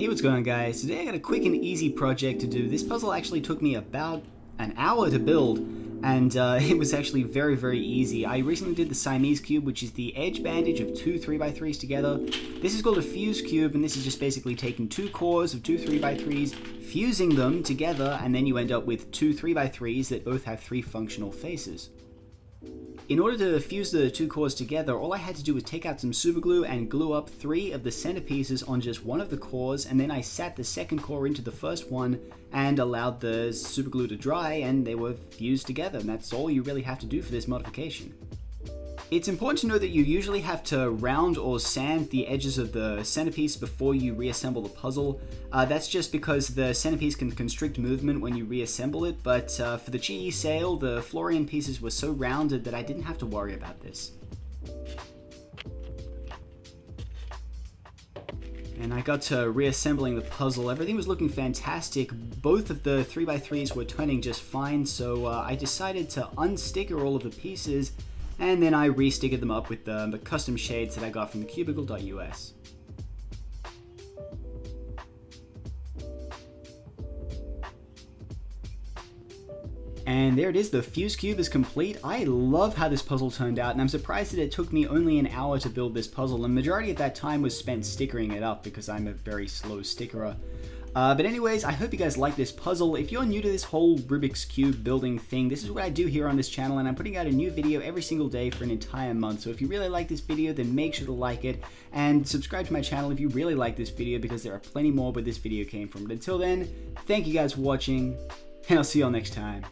Hey, what's going on guys? Today I got a quick and easy project to do. This puzzle actually took me about an hour to build, and uh, it was actually very, very easy. I recently did the Siamese cube, which is the edge bandage of two 3x3s together. This is called a fused cube, and this is just basically taking two cores of two 3x3s, fusing them together, and then you end up with two 3x3s that both have three functional faces. In order to fuse the two cores together, all I had to do was take out some super glue and glue up three of the centerpieces on just one of the cores, and then I sat the second core into the first one and allowed the super glue to dry, and they were fused together, and that's all you really have to do for this modification. It's important to know that you usually have to round or sand the edges of the centerpiece before you reassemble the puzzle. Uh, that's just because the centerpiece can constrict movement when you reassemble it, but uh, for the GE sale, the Florian pieces were so rounded that I didn't have to worry about this. and I got to reassembling the puzzle. Everything was looking fantastic. Both of the 3x3s were turning just fine, so uh, I decided to unsticker all of the pieces and then I restickered them up with the, the custom shades that I got from the cubicle.us. And there it is, the Fused Cube is complete. I love how this puzzle turned out, and I'm surprised that it took me only an hour to build this puzzle. The majority of that time was spent stickering it up because I'm a very slow stickerer. Uh, but anyways, I hope you guys like this puzzle. If you're new to this whole Rubik's Cube building thing, this is what I do here on this channel, and I'm putting out a new video every single day for an entire month. So if you really like this video, then make sure to like it, and subscribe to my channel if you really like this video, because there are plenty more where this video came from. But until then, thank you guys for watching, and I'll see you all next time.